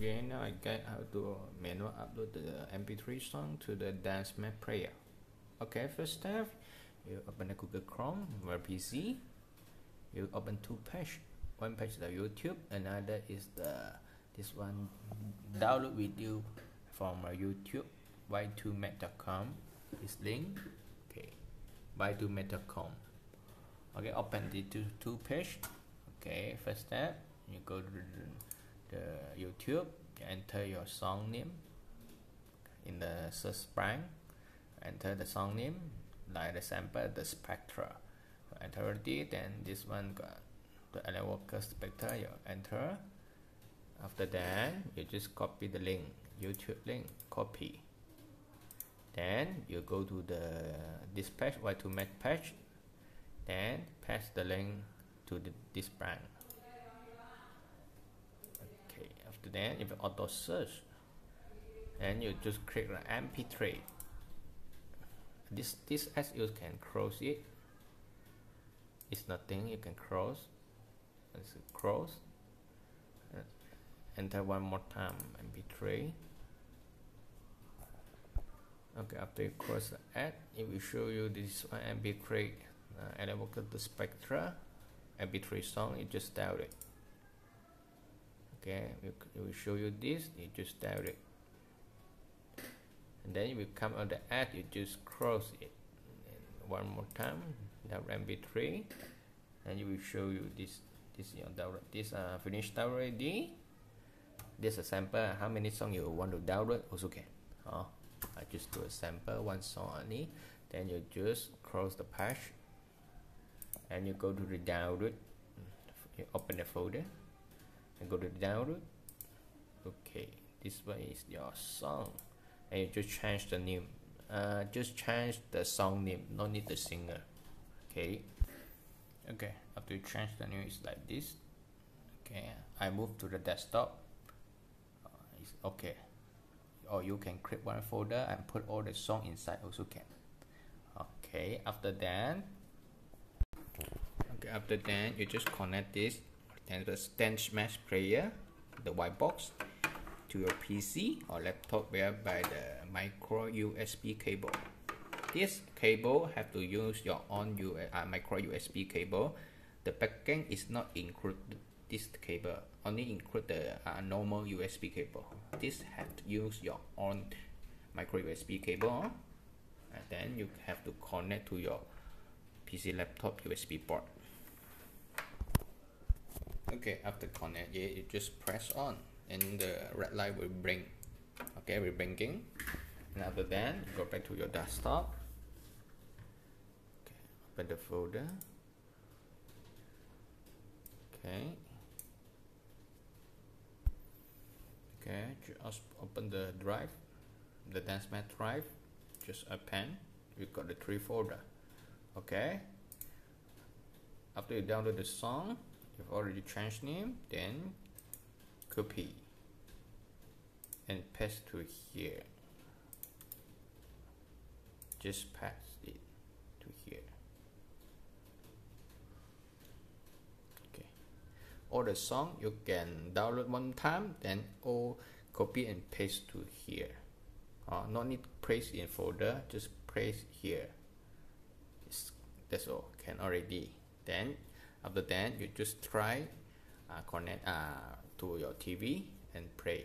again now I get how to manual upload the mp3 song to the dance mat player. Okay first step you open the google chrome or pc you open two page one page is the youtube another is the this one download video from youtube y2mate.com is link. Okay y2mate.com okay open the two, two page. Okay first step you go to the, youtube you enter your song name in the search bar enter the song name like the sample the Spectre. Enter it then this one got the Alan Walker Spectre you enter. After that you just copy the link YouTube link copy. Then you go to the dispatch, page Y2Mate page then paste the link to the, this brand after if you auto search and you just click the mp3 this this as you can close it. It's nothing you can close. Let's close. Enter one more time mp3 okay after you close the ad it will show you this one mp3 uh, and I look at the Spectre. Mp3 song you just download it okay it will show you this you just download it. And then you will come on the ad you just close it. And one more time down mp3 and you will show you this this you download this uh finished already this a sample. How many song you want to download? Also can. Oh, I just do a sample one song only. Then you just close the patch and you go to the download you open the folder and go to the download okay this one is your song. And you just change the name. Uh, just change the song name. No need the singer. Okay? Okay after you change the name it's like this. Okay I move to the desktop. Uh, it's okay. Or you can create one folder and put all the song inside also can. Okay after that okay after that you just connect this and the dance mat player the white box to your PC or laptop via by the micro USB cable. This cable have to use your own U uh, micro USB cable. The backend is not include this cable, only include the uh, normal USB cable. This have to use your own micro USB cable and then you have to connect to your PC laptop USB port. Okay, after connect, yeah, you just press on. And the red light will bring. Okay we're blinking and after that go back to your desktop. Okay open the folder. Okay. Okay just open the drive the dance mat drive. Just append you got the three folder. Okay. After you download the song you've already changed name then copy and paste to here. Just paste it to here. Okay. All the song you can download one time then all copy and paste to here. Uh, no need place in folder just place here. It's, that's all. Can already. Then after that you just try uh, connect uh, to your TV and play